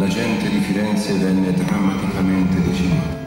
la gente di Firenze venne drammaticamente decimata.